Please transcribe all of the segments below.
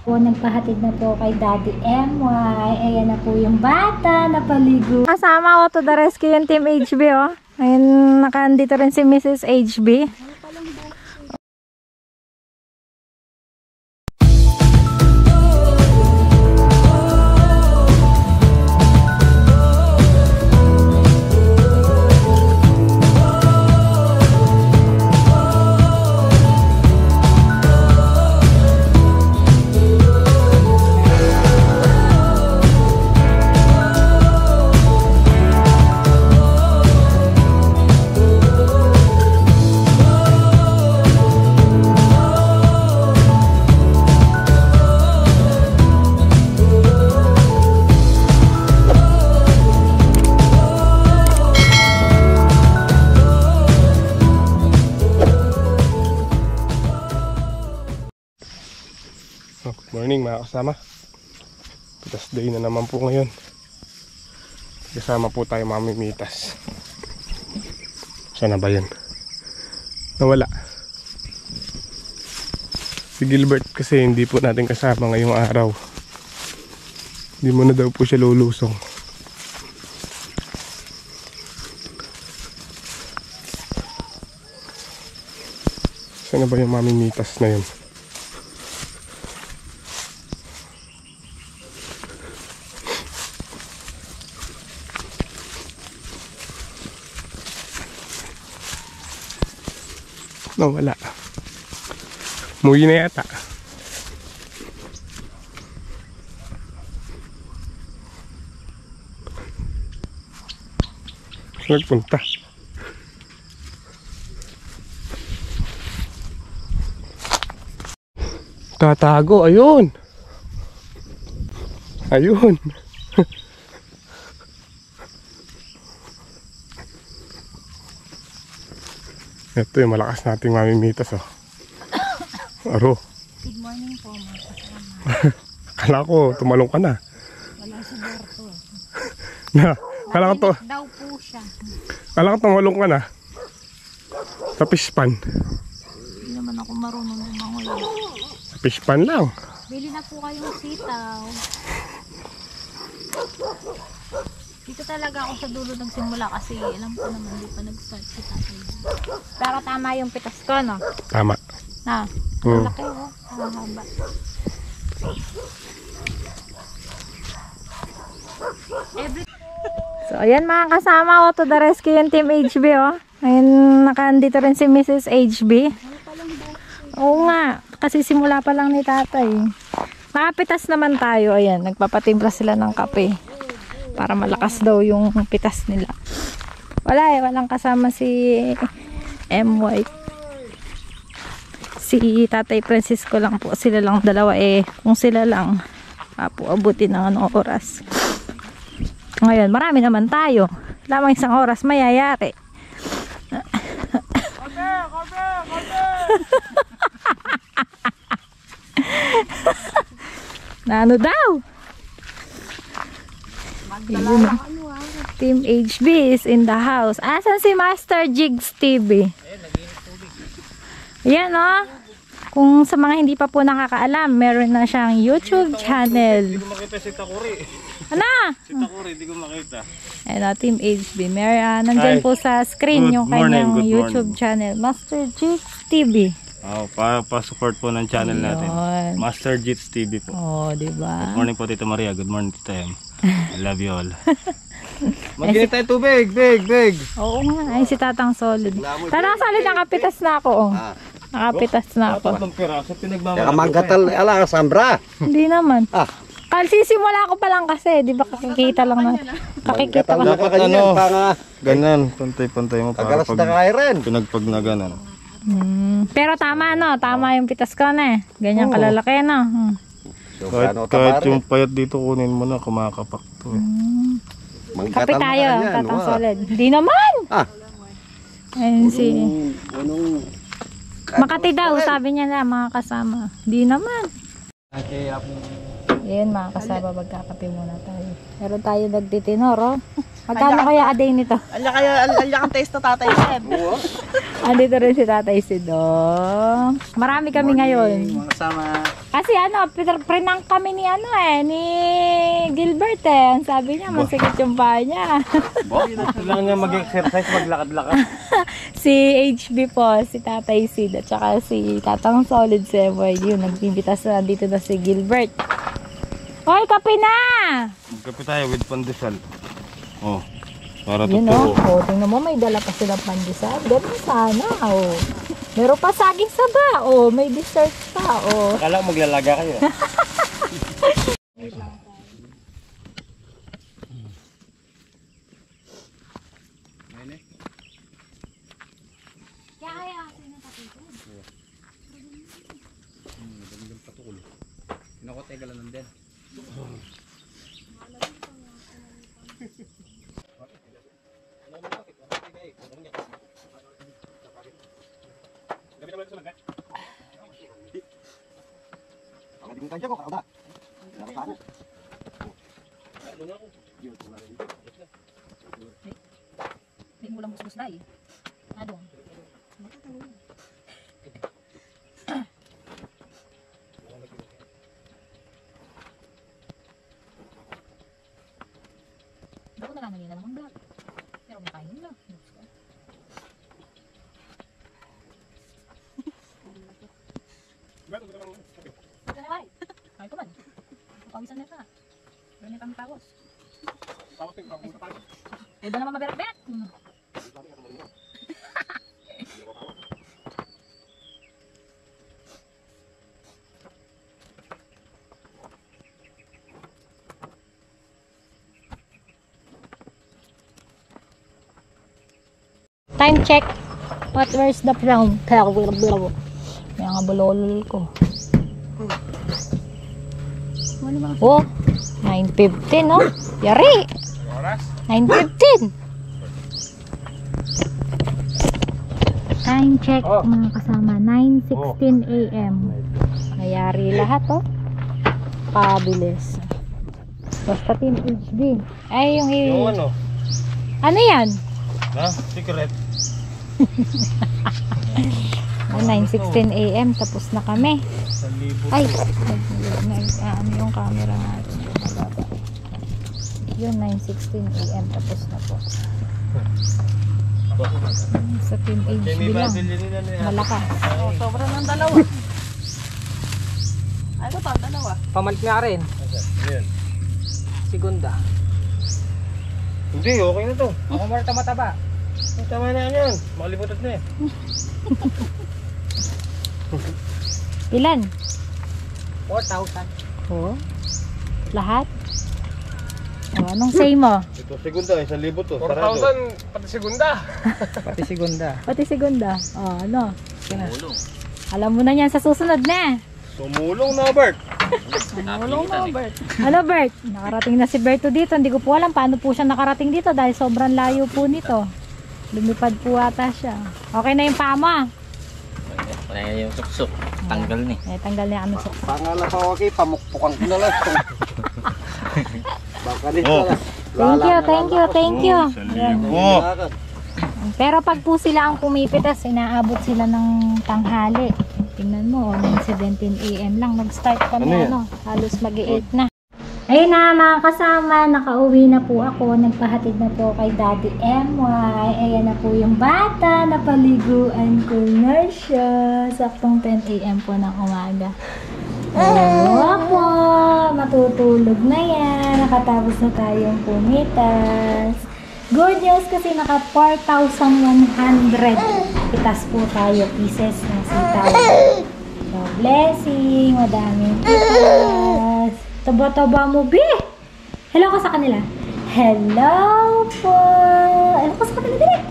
Po, nagpahatid na po kay Daddy MY. Ayan na po yung bata na paligo. Kasama ko to the rescue yung Team HB, oh. Ayun, nakandito rin si Mrs. HB. Kasama. Pitas day na naman po ngayon. Kasama po tayo mamimitas. Sana ba yun? Nawala. Si Gilbert kasi hindi po natin kasama ngayong araw. Hindi mo na daw po siya lulusong. Sana ba yung mamimitas na yun? Nawala. Muwi na yata. Nagpunta? Tatago, ayun. Ayun. Ito yung malakas nating mamimitas oh. Aro. Good morning po, mga kasama. Kala ko, tumalong ka na. Wala si Berto. Na, kala ko to, Daw po siya. kala ko tumalong ka na. Sa fishpan. Hindi naman ako marunong lumangoy. Sa fishpan lang. Bili na po kayong sitaw. Dito talaga ako sa dulo nagsimula kasi alam ko naman di pa nag-start si tatay. Pero tama yung pitas ko, no? Tama. Na, Hmm. laki oh. Mahaba. Every So, ayan mga kasama ko to the rescue yung Team HB, oh. Ayun, nakandito rin si Mrs. HB. Oo nga, kasi simula pa lang ni tatay. Nakapitas naman tayo, ayan. Nagpapatimpla sila ng kape. Para malakas daw yung pitas nila. Wala eh, walang kasama si MY. Si Tatay Francisco lang po. Sila lang dalawa eh. Kung sila lang, papo abutin ng anong oras. Ngayon, marami naman tayo. Lamang isang oras mayayari. na ano daw? Yun na. Team HB is in the house. Asan si Master Jigs TV? Yan o. Kung sa mga hindi pa po nakakaalam, meron na siyang YouTube channel. Hindi ko makita si Takuri. Ano? Si Takuri, hindi ko makita. Ayan o, Team HB. Mer ah, nandyan Hi. po sa screen Good yung morning, kanyang YouTube morning. channel. Master Jigs TV. Oh, pa pa-support po ng channel natin. Yun. Master Jits TV po. Oh, di ba? Good morning po Tita Maria. Good morning Tita Em. I love you all. Mag-init tayo tubig, big, big. Oo nga. Ay, si Tatang Solid. Tatang Solid, nakapitas na ako. Oh. Nakapitas na ako. Tatlong piraso pinagmamalaki. Kaya manggatal, ala, Sambra. Hindi naman. Ah. Kasi simula ko pa lang kasi, di ba kakikita lang na. Kakikita Manggatal lang. ganyan, Ano? pa nga. Ganyan, pantay-pantay mo para Kagalas na rin. pinagpag na ganan. Hmm. Pero tama no, tama yung pitas ko na eh. Ganyan kalalaki no. Hmm. So, Kahit, ano, kahit yung payat dito kunin mo na, kumakapak to eh. Kape tayo, wa. Solid. Hindi naman! Ah. Ayun si... Anong, Makati daw, sabi niya na mga kasama. Hindi naman. Ayun mga kasama, magkakape muna tayo. Pero tayo nagtitinor, oh. Magkano kaya a day nito? Ala kayo, ala kang taste na tatay Seb. Andito rin si Tatay Sidong. Marami kami ngayon. Mga kasama. Kasi ano, pr- prank kami ni ano eh, ni Gilbert eh. Ang Sabi niya, masikip yung paa niya. Kailangan nga mag-exercise, maglakad-lakad. si HB po, si Tatay Sid, at saka si Tatang Solid Sevoy. Yun, nagbibitas na dito na si Gilbert. Hoy, kape na! Magkape tayo with pandesal. Oh, para Yun totoo. o, oh, tingnan mo, may dala pa silang pandesal. Ganun sana, oh. Meron pa saging saba, oh. May dessert pa, oh. Akala ko maglalaga kayo. Hindi mo lang busbus na. Ano? Ako na lang nila namang vlog. Pero may kainin na. Diyos ko. Huwag ka na, Wai. Kahit ko man. Pawisan na ka. Ganyan kami pawos. Iba naman maberak-berak. Time check. What where's the brown? May nga bulolol ko. Oh, 9.15 no? Yari! 9.15 Time check Oh. mga kasama 9.16 a.m. Nayari lahat oh Pabilis Basta Team HB Ay yung, Yung ano? Ano yan? Ha? Secret. Oh, 9.16 a.m. Tapos na kami Sa libo. Ay, nag, nag, ano yung camera natin Mababa. Yun, 9.16 a.m. Tapos na po. Sa Team Kaya HB may lang. babili nila na yan. Malakas. Oh, sobra ng dalawa. Ano to, dalawa? Pamalit nga rin. Ayan. Segunda. Hindi, okay na to. Ako mo mataba. Tama na yan. Makalimutan na eh. Ilan? 4,000. Oo. Lahat? O, anong say mo? Ito, segunda, isang libo to. Sarado. 4,000 pati segunda. Pati segunda. Pati segunda. O, ano? Alam mo na yan sa susunod na. Sumulong na, Bert. Tulong mo, Bert. Ano, Bert? Nakarating na si Berto dito. Hindi ko po alam paano po siya nakarating dito dahil sobrang layo po nito. Lumipad po ata siya. Okay na yung paa mo. ah. Wala yung suksok. Tanggal ni. Eh, tanggal na yung ano sa... Pangalawa okay, pamukpukan ko na lang. Baka dito Oh. na. Thank you, thank you, thank you. Pero pag po sila ang pumipitas, inaabot sila ng tanghali. Tingnan mo, oh, 9.17 a.m. lang. Nag-start kami, Ano ano, halos mag-8 na. Ayun na mga kasama, nakauwi na po ako. Nagpahatid na po kay Daddy MY. Ayan na po yung bata. Napaliguan ko na siya. Saktong 10 a.m. po ng umaga. Oo po, matutulog na yan. Nakatapos na tayong pumitas. Good news kasi naka 4,100 itas po tayo pieces ng sitaw. So, blessing, madaming itas. Taba-taba mo, be! Hello ka sa kanila. Hello po! Hello ka sa kanila, direct.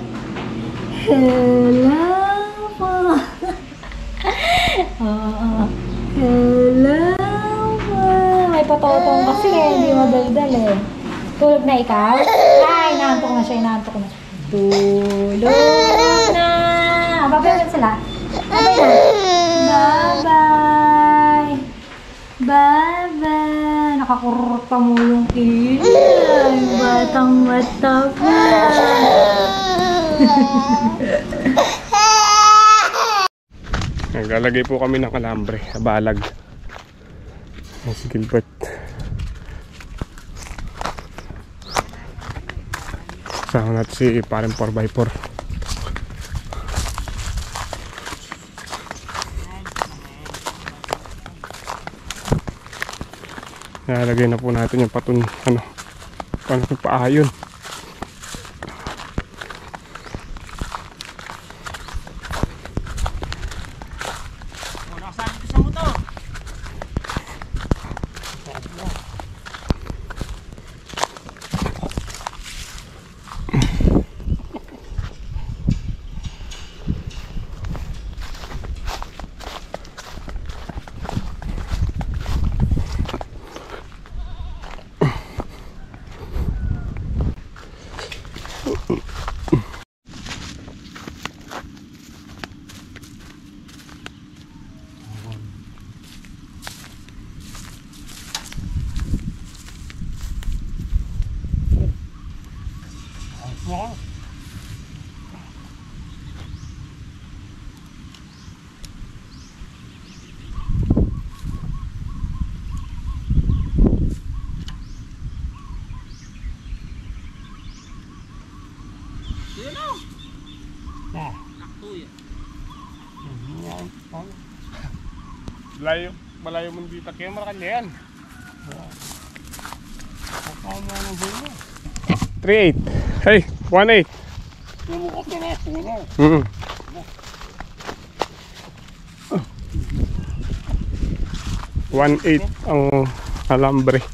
Hello po! Oo. Hello po! May patotong kasi eh, hindi madaldal eh. Tulog na ikaw? Ay, inaantok na siya, inaantok na. Tulog na! Babay ulit sila. Babay na. Bye-bye! Bye-bye! Nakakurot pa mo yung kilay. Batang mata pa. Naglalagay po kami ng kalambre sa balag. Si Gilbert. Kasama natin si parang 4x4. Nalagay na po natin yung patun, ano, paano paayon. Malayo, malayo mo dito. Kaya marakanya yan. 3-8. Hey, 1-8. Mm. One eight ang alambre.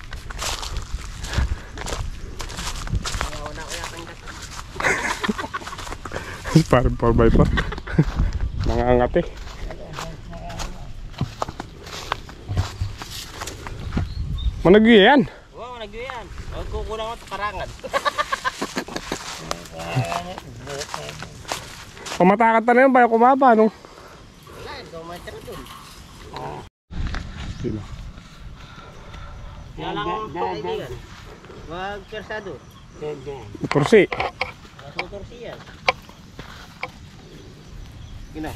Parang 4x4. Mga angat eh. Managyo yan. Wow, nagyan. Huwag kukulang ako karangan. Pamatakat na yan, bayo kumaba, no? Wala, ikaw matira dun. Sino? Kaya lang ang kaibigan. Huwag kersado. Kursi. Motor siya. Gina.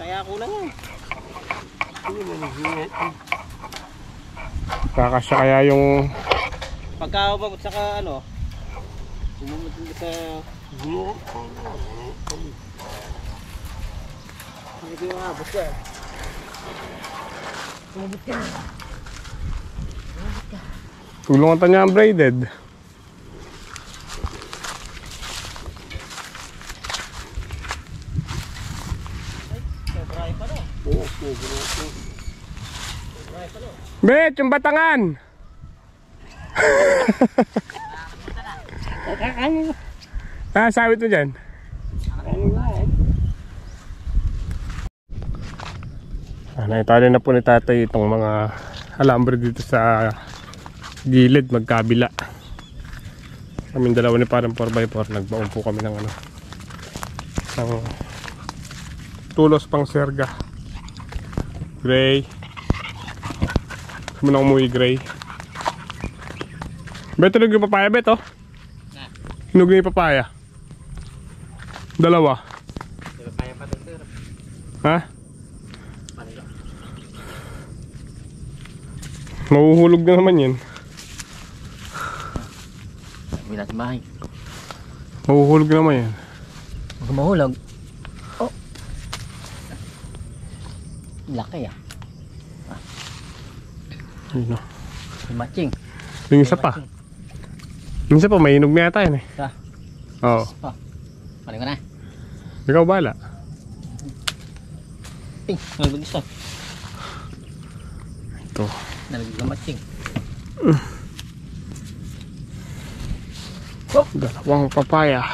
Kaya kulang yan. Kakasya kaya yung Pagka umagot sa ka, ano, umumot din sa... Hindi ko yung abot ka. tulungan ta niya ang braided. Sobray pa no. Bet, yung batangan! ah, sabit mo dyan. Ah, naitali na po ni tatay itong mga alambre dito sa gilid, magkabila. Kaming dalawa ni parang 4x4, nagbaon po kami ng ano, ng tulos pang serga. Gray. Gusto mo na umuwi gray. Beto nag yung papaya, Beto? Hinog na yung papaya. Dalawa. Kaya pa dun sir. Ha? Mahuhulog na naman yan. Bilat bahay. Mahuhulog na naman yan. Huwag mahulog. Oh. Laki ah. Ayun o. Matching. Yung isa pa. Yung isa pa, may hinog na yata yan eh. Sa? Oo. Paling ko na. Ikaw bala. Ting, nalagod isa. Ito. Nalagod na matching. Dalawang papaya.